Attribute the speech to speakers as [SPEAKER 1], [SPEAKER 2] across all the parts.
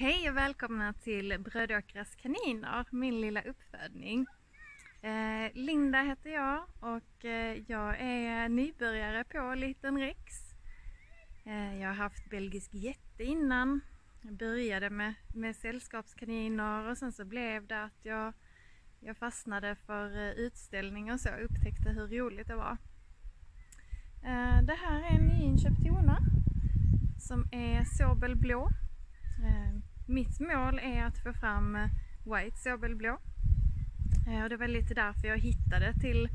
[SPEAKER 1] Hej och välkomna till Brödåkras kaniner, min lilla uppfödning. Eh, Linda heter jag och eh, jag är nybörjare på Liten Rex. Eh, jag har haft belgisk jätte innan. Jag började med, med sällskapskaniner och sen så blev det att jag, jag fastnade för eh, utställning och så och upptäckte hur roligt det var. Eh, det här är en nyinköpt hona som är sobelblå. Eh, mitt mål är att få fram eh, White såbelblå. Blå. Eh, och det var lite därför jag hittade till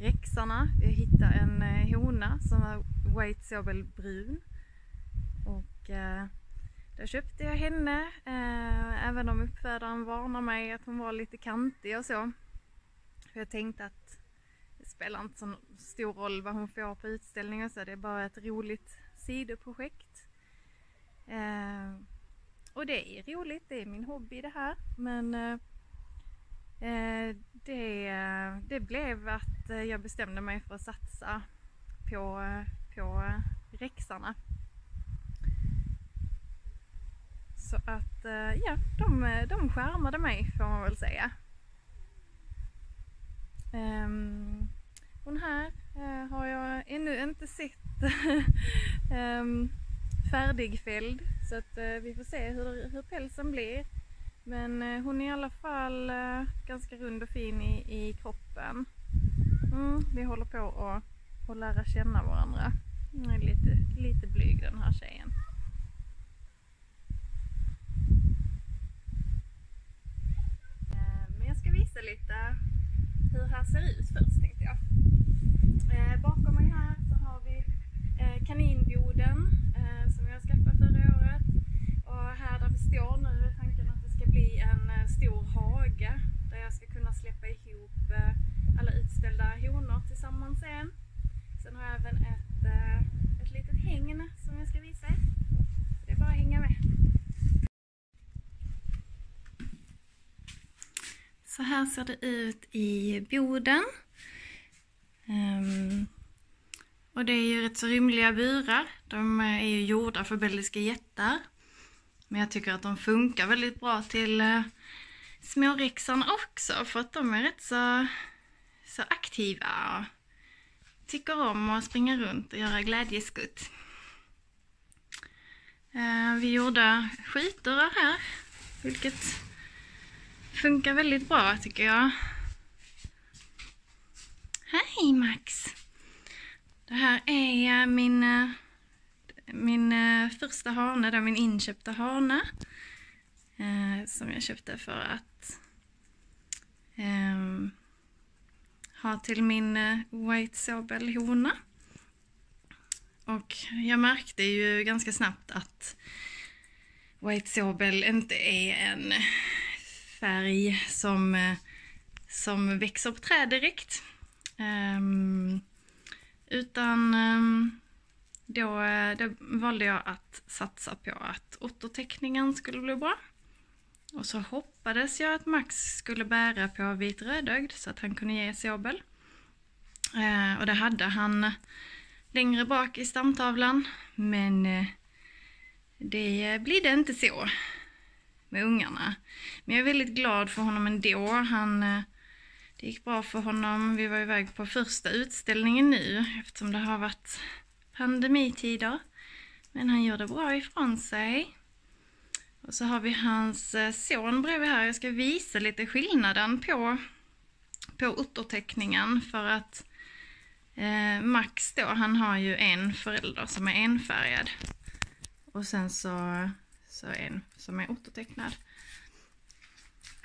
[SPEAKER 1] rexarna. Jag hittade en eh, hona som var White såbelbrun. Och då köpte jag henne, även om uppfödaren varnar mig att hon var lite kantig och så. För jag tänkte att det spelar inte så stor roll vad hon får på utställningen. så, det är bara ett roligt sidoprojekt. Och det är roligt, det är min hobby det här. Men eh, eh det, det blev att eh, jag bestämde mig för att satsa på, på rexarna. Så att eh, ja, de, de skärmade mig får man väl säga. Um, hon här uh, har jag ännu inte sett um, färdigfälld så att eh, vi får se hur, hur pälsen blir. Men eh, hon är i alla fall eh, ganska rund och fin i, i kroppen. Mm, vi håller på att, att lära känna varandra. Hon är lite, lite blyg den här tjejen. Men jag ska visa lite hur det här ser ut först tänkte jag. Bakom mig här så har vi kaninboden som jag skaffade förra året. Och här där vi står nu är tanken att det ska bli en eh, stor hage där jag ska kunna släppa ihop eh, alla utställda honor tillsammans sen. Sen har jag även ett, eh, ett litet häng som jag ska visa er. Det är bara att hänga med. Så här ser det ut i boden. Um, och det är ju rätt så rymliga burar. De är ju gjorda för belgiska jättar. Men jag tycker att de funkar väldigt bra till eh, smårexarna också för att de är rätt så, så aktiva och tycker om att springa runt och göra glädjeskutt. Eh, vi gjorde skitdörrar här, vilket funkar väldigt bra tycker jag. Hej Max! Det här är eh, min, eh, min första hane, då, min inköpta hane. Som jag köpte för att ehm, ha till min eh, White Sobel hona. Och jag märkte ju ganska snabbt att White Sobel inte är en färg som, eh, som växer på träd direkt. Um, utan um, då, eh, då valde jag att satsa på att otterteckningen skulle bli bra. Och så hoppades jag att Max skulle bära på vit rödögd så att han kunde ge Sobel. Eh, och det hade han längre bak i stamtavlan. Men eh, det blir det inte så med ungarna. Men jag är väldigt glad för honom ändå. Han eh, det gick bra för honom. Vi var iväg på första utställningen nu eftersom det har varit pandemitider. Men han gjorde bra ifrån sig. Och så har vi hans eh, son bredvid här. Jag ska visa lite skillnaden på, på utterteckningen för att eh, Max då, han har ju en förälder som är enfärgad. Och sen så, så en som är ottertecknad.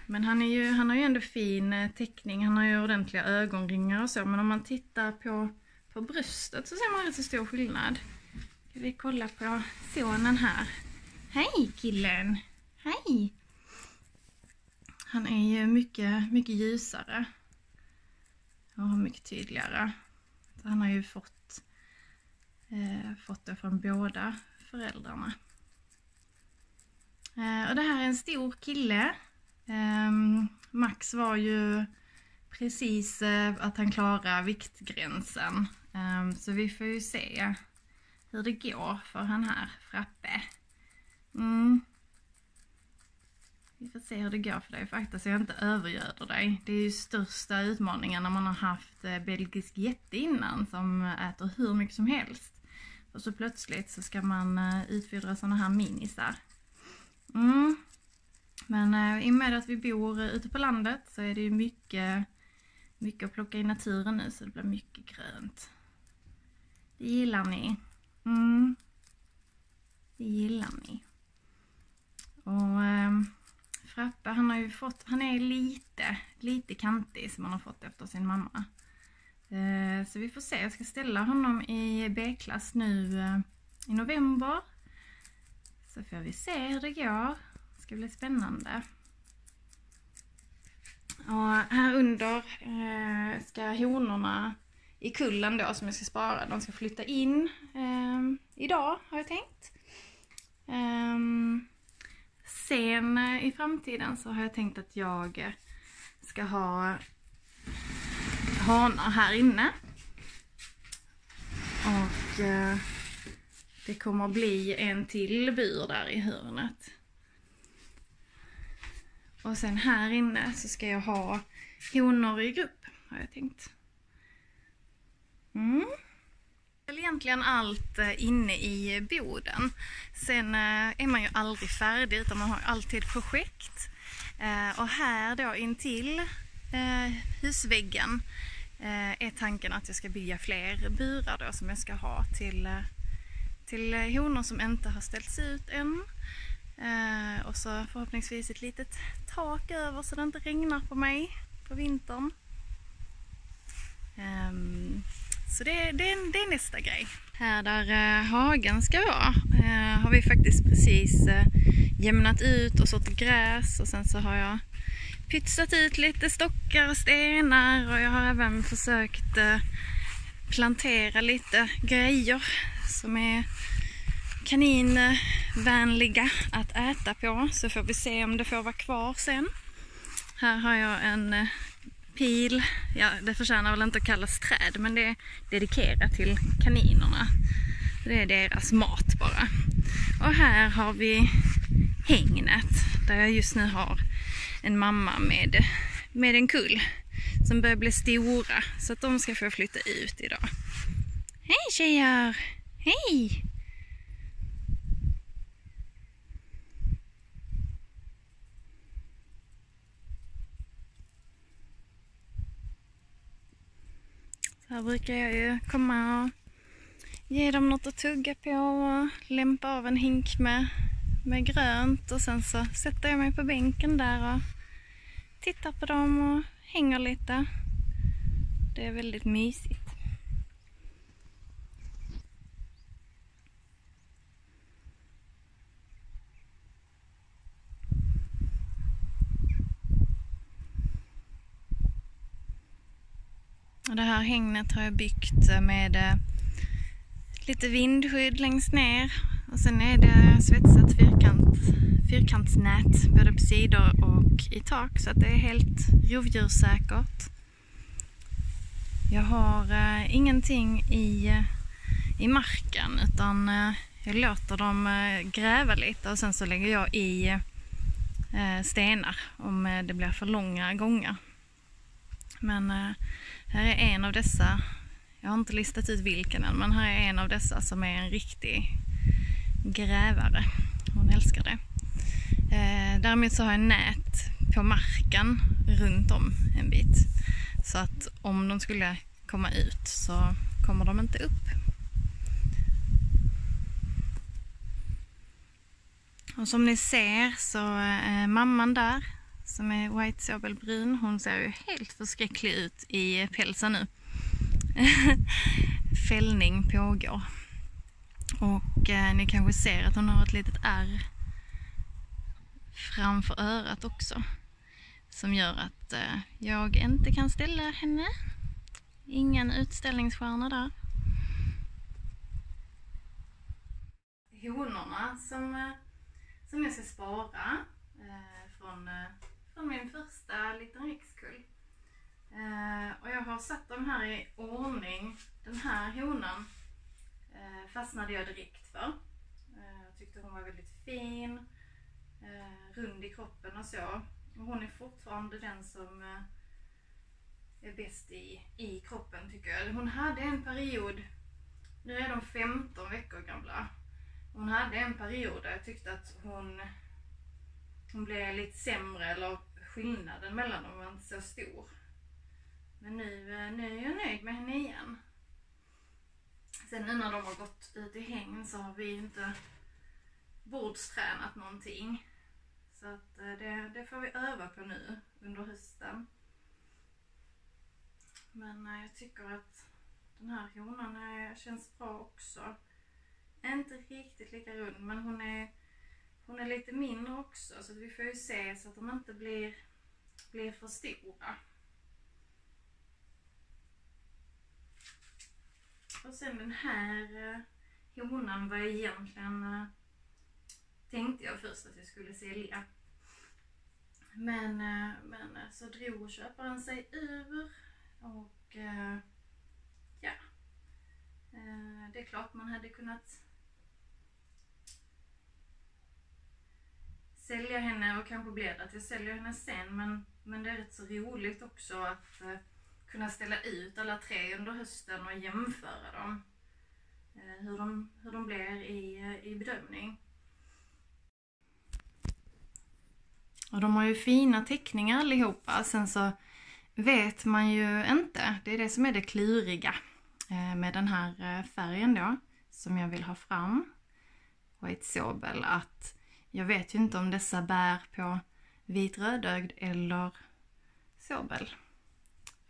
[SPEAKER 1] Men han, är ju, han har ju ändå fin eh, teckning, han har ju ordentliga ögonringar och så. Men om man tittar på, på bröstet så ser man rätt så stor skillnad. Ska vi kolla på sonen här. Hej killen! Hej! Han är ju mycket, mycket ljusare. Och mycket tydligare. Så han har ju fått, eh, fått det från båda föräldrarna. Eh, och det här är en stor kille Um, Max var ju precis uh, att han klarar viktgränsen. Um, så vi får ju se hur det går för han här Frappe. Mm. vi får se hur det går för dig faktiskt, så jag inte övergöder dig. Det är ju största utmaningen när man har haft eh, belgisk jätte innan som äter hur mycket som helst. Och så plötsligt så ska man eh, utfodra sådana här minisar. Mm. Men eh, i och med att vi bor ute på landet så är det ju mycket, mycket att plocka i naturen nu så det blir mycket grönt. Det gillar ni. Mm. Det gillar ni. Och eh, Frappe han har ju fått, han är lite, lite kantig som han har fått efter sin mamma. Eh, så vi får se, jag ska ställa honom i B-klass nu eh, i november. Så får vi se hur det går. Det ska bli spännande. Och här under eh, ska honorna i kullen då som jag ska spara, de ska flytta in ehm, idag har jag tänkt. Um, sen eh, i framtiden så har jag tänkt att jag eh, ska ha hanar här inne. Och eh, det kommer bli en till bur där i hörnet. Och sen här inne så ska jag ha honor i grupp, har jag tänkt. Mm väl Egentligen allt eh, inne i boden. Sen eh, är man ju aldrig färdig utan man har alltid projekt. Eh, och här då intill husväggen är tanken att jag ska bygga fler burar då som jag ska ha till, till honor som inte har ställts ut än. Och så förhoppningsvis ett litet tak över så det inte regnar på mig på vintern. Så det, det, det är nästa grej. Här där eh, hagen ska vara eh, har vi faktiskt precis eh, jämnat ut och sått gräs och sen så har jag pytsat ut lite stockar och stenar och jag har även försökt eh, plantera lite grejer som är kaninvänliga att äta på så får vi se om det får vara kvar sen. Här har jag en eh, pil. Ja, det förtjänar väl inte att kallas träd, men det är dedikerat till kaninerna. Det är deras mat bara. Och här har vi hängnet, där jag just nu har en mamma med, med en kull som börjar bli stora, så att de ska få flytta ut idag. Hej tjejer! Hej! Här brukar jag ju komma och ge dem något att tugga på och lämpa av en hink med, med grönt och sen så sätter jag mig på bänken där och tittar på dem och hänger lite. Det är väldigt mysigt. Och det här hängnet har jag byggt med eh, lite vindskydd längst ner och sen är det svetsat fyrkant, fyrkantsnät både på sidor och i tak så att det är helt rovdjurssäkert. Jag har eh, ingenting i, eh, i marken utan eh, jag låter dem eh, gräva lite och sen så lägger jag i eh, stenar om det blir för långa gångar. Men här är en av dessa, jag har inte listat ut vilken än, men här är en av dessa som är en riktig grävare. Hon älskar det. Eh, däremot så har jag nät på marken runt om en bit. Så att om de skulle komma ut så kommer de inte upp. Och som ni ser så är mamman där som är White Sobelbrun. Hon ser ju helt förskräcklig ut i pälsen nu. Fällning pågår. Och eh, ni kanske ser att hon har ett litet ärr framför örat också. Som gör att eh, jag inte kan ställa henne. Ingen utställningsstjärna där. Honorna som, eh, som jag ska spara eh, från eh, från min första liten rikskull. Eh, och jag har satt dem här i ordning. Den här honan eh, fastnade jag direkt för. Eh, jag tyckte hon var väldigt fin. eh, rund i kroppen och så. Och hon är fortfarande den som eh, är bäst i, i kroppen tycker jag. Hon hade en period, nu är de 15 veckor gamla. Hon hade en period där jag tyckte att hon, hon blev lite sämre eller skillnaden mellan dem var inte så stor. Men nu, eh, nu är jag nöjd med henne igen. Sen nu när de har gått ut i häng så har vi inte bordstränat någonting. Så att eh, det, det får vi öva på nu under hösten. Men eh, jag tycker att den här honan känns bra också. Inte riktigt lika rund men hon är, hon är lite mindre också så vi får ju se så att de inte blir, blir för stora. Och sen den här eh, honan var egentligen eh, tänkte jag först att jag skulle sälja. Men, eh, men eh, så drog köparen sig ur och eh, ja. Det är klart man hade kunnat sälja henne och kanske blir det att jag säljer henne sen men, men det är rätt så roligt också att eh, kunna ställa ut alla tre under hösten och jämföra dem. Eh, hur de, hur de blir i, eh, i bedömning. Och de har ju fina teckningar allihopa. Sen så vet man ju inte. Det är det som är det kluriga eh, med den här färgen då. Som jag vill ha fram. White Sobel. Att jag vet ju inte om dessa bär på vit rödögd eller Sobel.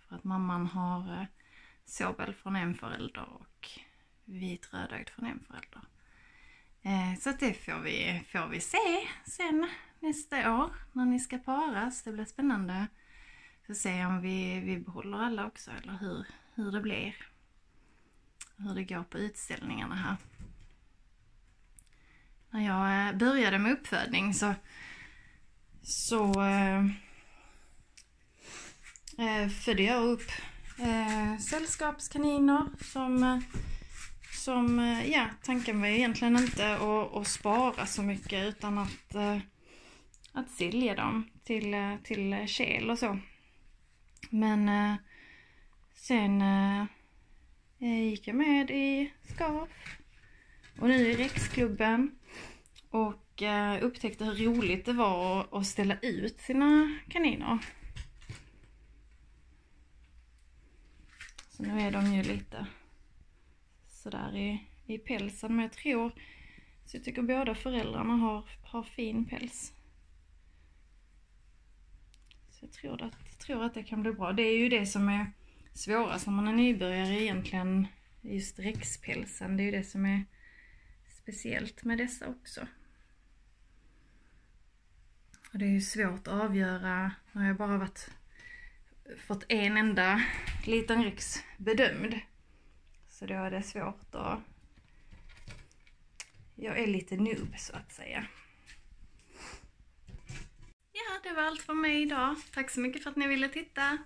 [SPEAKER 1] För att mamman har eh, Sobel från en förälder och vit rödögd från en förälder. Eh, så att det får vi, får vi se sen nästa år när ni ska paras. Det blir spännande. Får se om vi, vi behåller alla också eller hur, hur det blir. Hur det går på utställningarna här. När jag eh, började med uppfödning så, så eh, eh, födde jag upp eh, sällskapskaniner som eh, som, ja, tanken var egentligen inte att, att spara så mycket utan att att sälja dem till, till kel och så. Men eh, sen eh, gick jag med i SKAF och nu i Rexklubben och eh, upptäckte hur roligt det var att, ställa ut sina kaniner. Så nu är de ju lite sådär i, i pälsen men jag tror, så jag tycker båda föräldrarna har, har fin päls Så jag tror att, tror att det kan bli bra. Det är ju det som är svårast när man är nybörjare egentligen. Just rexpälsen, det är ju det som är speciellt med dessa också. Och det är ju svårt att avgöra när jag bara varit, fått en enda liten riks bedömd. Så då är det svårt att... Jag är lite noob så att säga Ja, det var allt för mig idag. Tack så mycket för att ni ville titta.